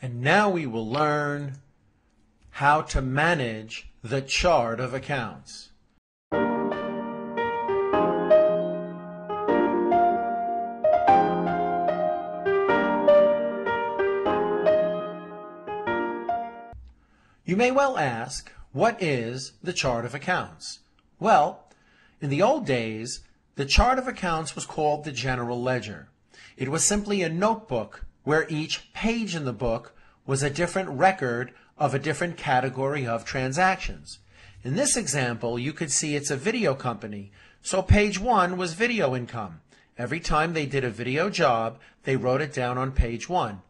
And now we will learn how to manage the chart of accounts. You may well ask, what is the chart of accounts? Well, in the old days, the chart of accounts was called the general ledger. It was simply a notebook where each page in the book was a different record of a different category of transactions. In this example, you could see it's a video company, so page one was video income. Every time they did a video job, they wrote it down on page one.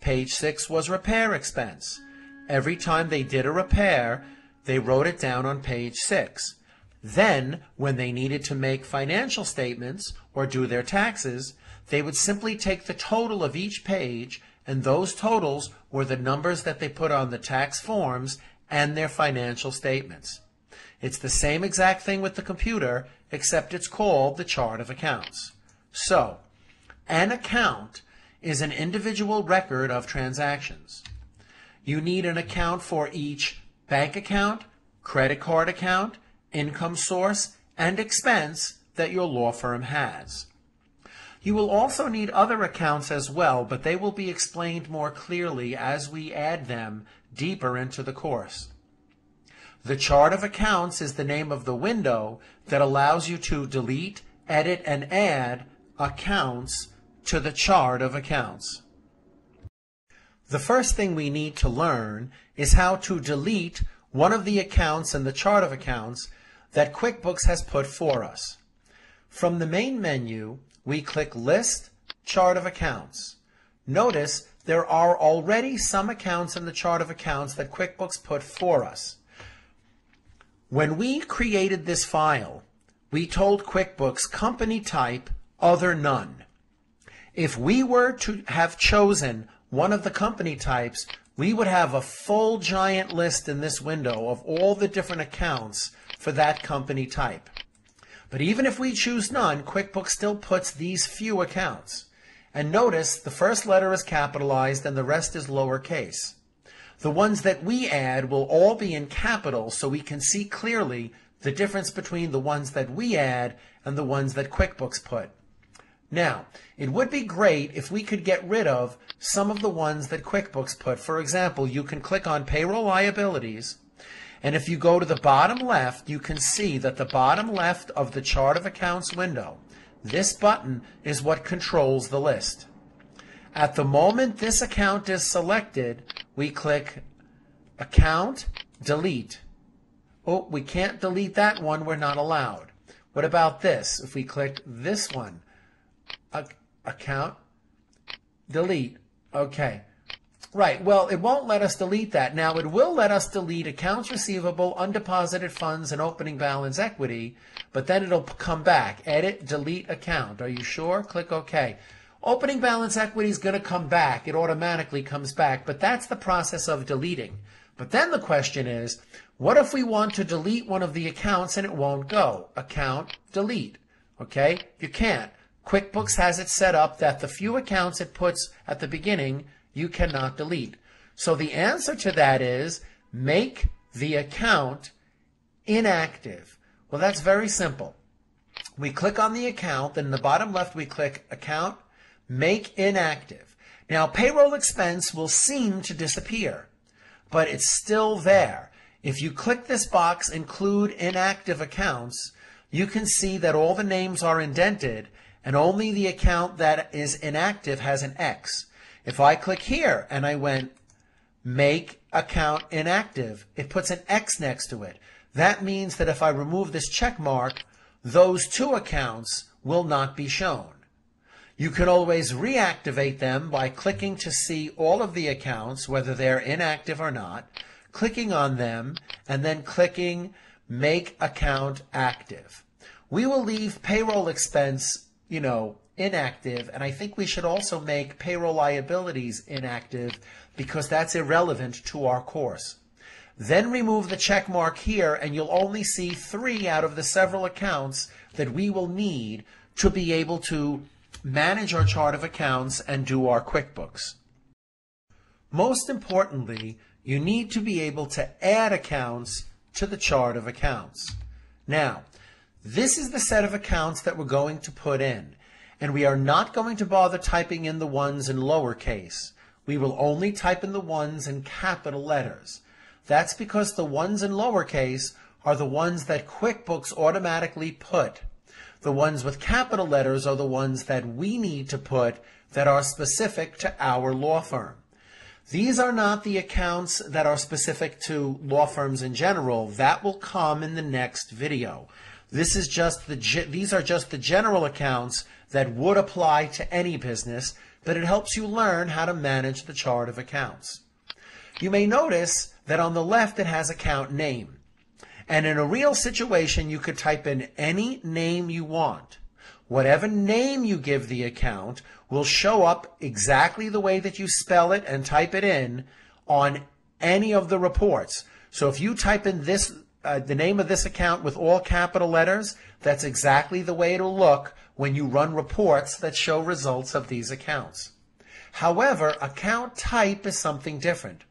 Page six was repair expense. Every time they did a repair, they wrote it down on page six. Then, when they needed to make financial statements or do their taxes, they would simply take the total of each page, and those totals were the numbers that they put on the tax forms and their financial statements. It's the same exact thing with the computer, except it's called the chart of accounts. So, an account is an individual record of transactions. You need an account for each bank account, credit card account, income source, and expense that your law firm has. You will also need other accounts as well, but they will be explained more clearly as we add them deeper into the course. The chart of accounts is the name of the window that allows you to delete, edit, and add accounts to the chart of accounts. The first thing we need to learn is how to delete one of the accounts in the chart of accounts that QuickBooks has put for us. From the main menu, we click List, Chart of Accounts. Notice there are already some accounts in the chart of accounts that QuickBooks put for us. When we created this file, we told QuickBooks company type other none. If we were to have chosen one of the company types, we would have a full giant list in this window of all the different accounts for that company type. But even if we choose none, QuickBooks still puts these few accounts. And notice the first letter is capitalized and the rest is lowercase. The ones that we add will all be in capital so we can see clearly the difference between the ones that we add and the ones that QuickBooks put. Now, it would be great if we could get rid of some of the ones that QuickBooks put. For example, you can click on payroll liabilities and if you go to the bottom left, you can see that the bottom left of the chart of accounts window, this button is what controls the list. At the moment this account is selected, we click Account, Delete. Oh, we can't delete that one. We're not allowed. What about this? If we click this one, Account, Delete. Okay. Right. Well, it won't let us delete that. Now, it will let us delete accounts receivable, undeposited funds, and opening balance equity, but then it'll come back. Edit, delete account. Are you sure? Click OK. Opening balance equity is going to come back. It automatically comes back, but that's the process of deleting. But then the question is, what if we want to delete one of the accounts and it won't go? Account, delete. Okay? You can't. QuickBooks has it set up that the few accounts it puts at the beginning you cannot delete. So the answer to that is make the account inactive. Well, that's very simple. We click on the account, then in the bottom left we click Account, Make Inactive. Now, payroll expense will seem to disappear, but it's still there. If you click this box, Include Inactive Accounts, you can see that all the names are indented and only the account that is inactive has an X. If I click here and I went make account inactive, it puts an X next to it. That means that if I remove this check mark, those two accounts will not be shown. You can always reactivate them by clicking to see all of the accounts, whether they're inactive or not, clicking on them, and then clicking Make Account Active. We will leave payroll expense, you know, inactive, and I think we should also make payroll liabilities inactive because that's irrelevant to our course. Then remove the check mark here and you'll only see three out of the several accounts that we will need to be able to manage our chart of accounts and do our QuickBooks. Most importantly, you need to be able to add accounts to the chart of accounts. Now, this is the set of accounts that we're going to put in, and we are not going to bother typing in the ones in lowercase. We will only type in the ones in capital letters. That's because the ones in lowercase are the ones that QuickBooks automatically put. The ones with capital letters are the ones that we need to put that are specific to our law firm. These are not the accounts that are specific to law firms in general. That will come in the next video. This is just the these are just the general accounts that would apply to any business, but it helps you learn how to manage the chart of accounts. You may notice that on the left it has account name. And in a real situation, you could type in any name you want. Whatever name you give the account will show up exactly the way that you spell it and type it in on any of the reports. So if you type in this, uh, the name of this account with all capital letters, that's exactly the way it'll look when you run reports that show results of these accounts. However, account type is something different.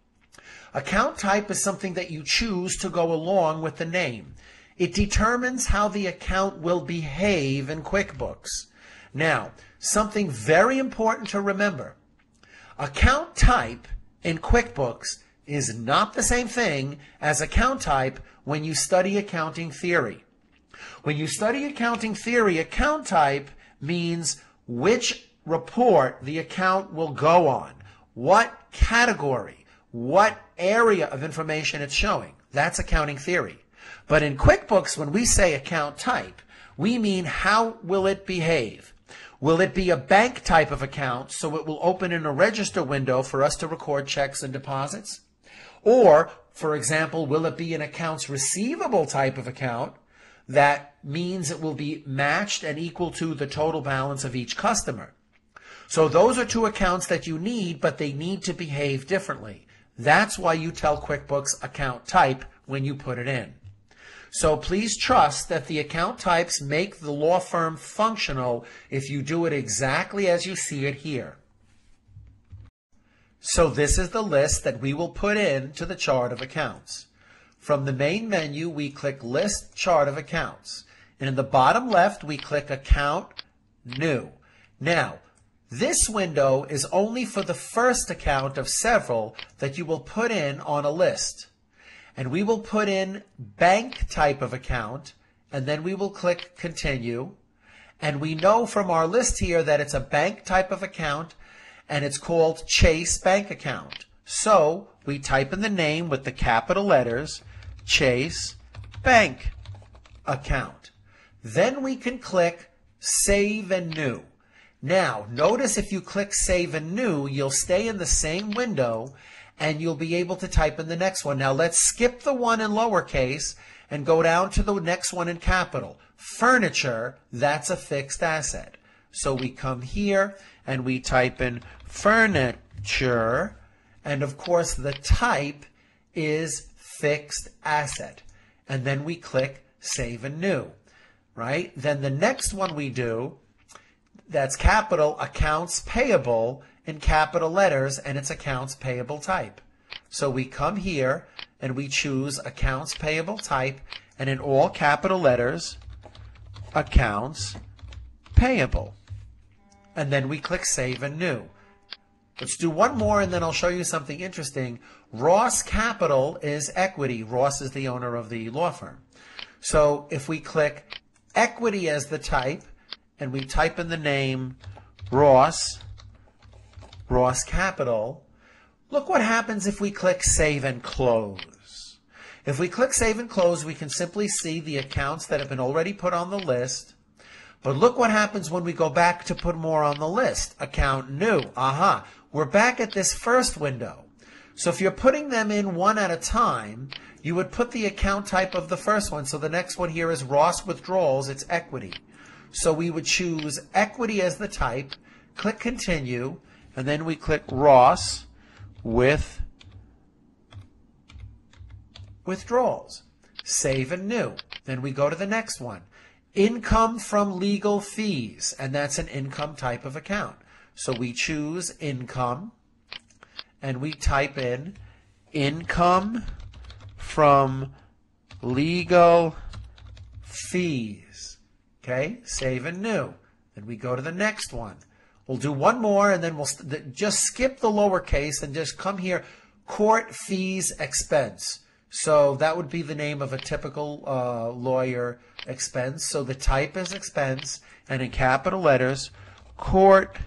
Account type is something that you choose to go along with the name. It determines how the account will behave in QuickBooks. Now, something very important to remember. Account type in QuickBooks is not the same thing as account type when you study accounting theory. When you study accounting theory, account type means which report the account will go on, what category, what area of information it's showing. That's accounting theory. But in QuickBooks, when we say account type, we mean how will it behave? Will it be a bank type of account so it will open in a register window for us to record checks and deposits? Or, for example, will it be an accounts receivable type of account that means it will be matched and equal to the total balance of each customer? So those are two accounts that you need, but they need to behave differently. That's why you tell QuickBooks account type when you put it in. So please trust that the account types make the law firm functional if you do it exactly as you see it here. So this is the list that we will put in to the chart of accounts. From the main menu, we click List Chart of Accounts. And in the bottom left, we click Account New. Now, this window is only for the first account of several that you will put in on a list and we will put in bank type of account and then we will click continue and we know from our list here that it's a bank type of account and it's called Chase bank account. So we type in the name with the capital letters Chase bank account. Then we can click save and new. Now notice if you click save and new you'll stay in the same window and you'll be able to type in the next one. Now let's skip the one in lowercase and go down to the next one in capital. Furniture, that's a fixed asset. So we come here and we type in furniture, and of course the type is fixed asset. And then we click save and new, right? Then the next one we do, that's capital, accounts payable, in capital letters and it's accounts payable type. So we come here and we choose accounts payable type and in all capital letters, accounts payable. And then we click save and new. Let's do one more and then I'll show you something interesting. Ross Capital is equity. Ross is the owner of the law firm. So if we click equity as the type and we type in the name Ross Ross Capital, look what happens if we click Save and Close. If we click Save and Close, we can simply see the accounts that have been already put on the list. But look what happens when we go back to put more on the list. Account new. Aha. We're back at this first window. So if you're putting them in one at a time, you would put the account type of the first one. So the next one here is Ross Withdrawals. It's equity. So we would choose equity as the type, click continue, and then we click Ross with withdrawals. Save and new. Then we go to the next one. Income from legal fees, and that's an income type of account. So we choose income, and we type in income from legal fees. Okay, save and new. Then we go to the next one. We'll do one more and then we'll just skip the lowercase and just come here, court fees expense. So that would be the name of a typical uh, lawyer expense. So the type is expense and in capital letters, court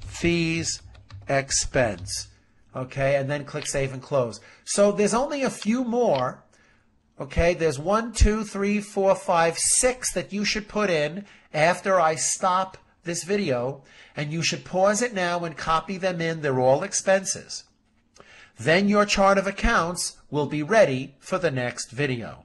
fees expense. Okay, and then click save and close. So there's only a few more. Okay, there's one, two, three, four, five, six that you should put in after I stop this video. And you should pause it now and copy them in. They're all expenses. Then your chart of accounts will be ready for the next video.